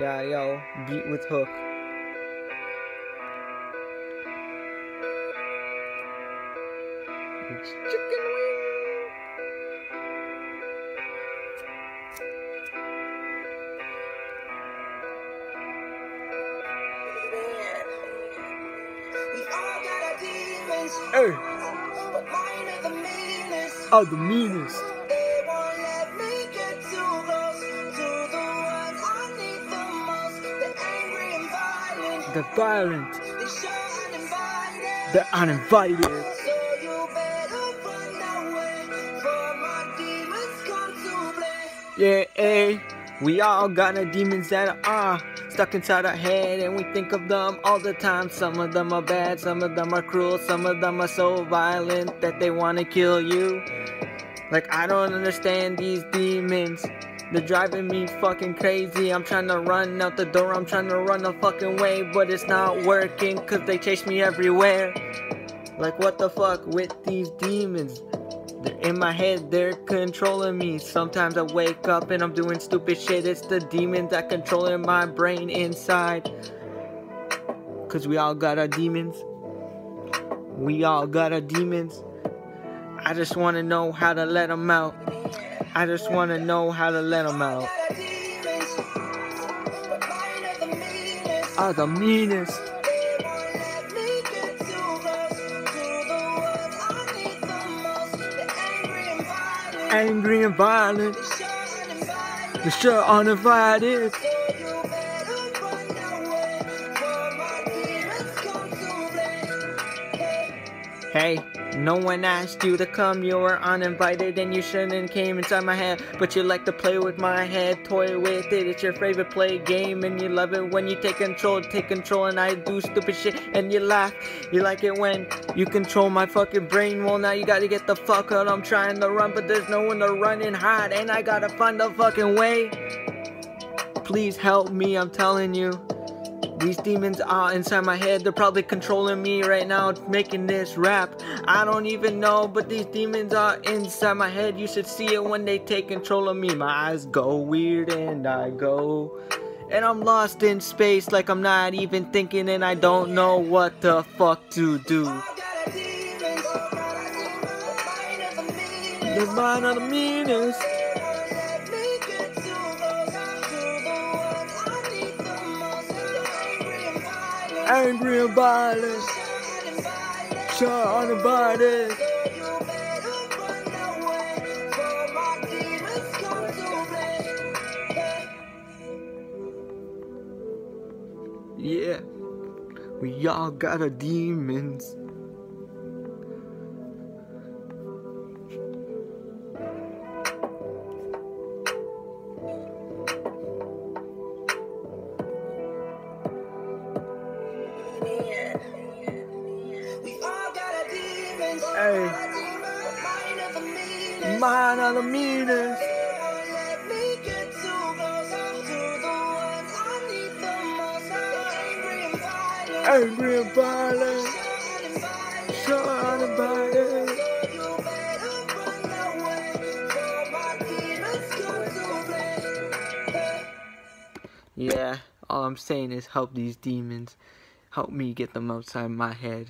Yeah, yo, beat with hook. It's chicken wing. We all got our demons, Hey, but mine are the meanest. oh, the meanest. The violent, the uninvited. Yeah, eh. We all got our demons that are stuck inside our head, and we think of them all the time. Some of them are bad, some of them are cruel, some of them are so violent that they want to kill you. Like, I don't understand these demons. They're driving me fucking crazy. I'm trying to run out the door, I'm trying to run the fucking way, but it's not working because they chase me everywhere. Like, what the fuck with these demons? They're in my head, they're controlling me. Sometimes I wake up and I'm doing stupid shit. It's the demons that controlling my brain inside. Cause we all got our demons. We all got our demons. I just wanna know how to let them out. I just wanna know how to let them out. Are the meanest. To angry and violent. The sure uninvited. To. Hey, no one asked you to come, you were uninvited and you shouldn't came inside my head. But you like to play with my head, toy with it, it's your favorite play game and you love it when you take control, take control and I do stupid shit and you laugh. You like it when you control my fucking brain, well now you gotta get the fuck out, I'm trying to run but there's no one to run and hide and I gotta find a fucking way. Please help me, I'm telling you. These demons are inside my head. They're probably controlling me right now, making this rap. I don't even know, but these demons are inside my head. You should see it when they take control of me. My eyes go weird and I go. And I'm lost in space like I'm not even thinking and I don't know what the fuck to do. All got our demons, all Angry and violent. Sure uninvited. Yeah. We all got our demons. So you better run away, for my demons come to play. Yeah, all I'm saying is help these demons. Help me get them outside my head.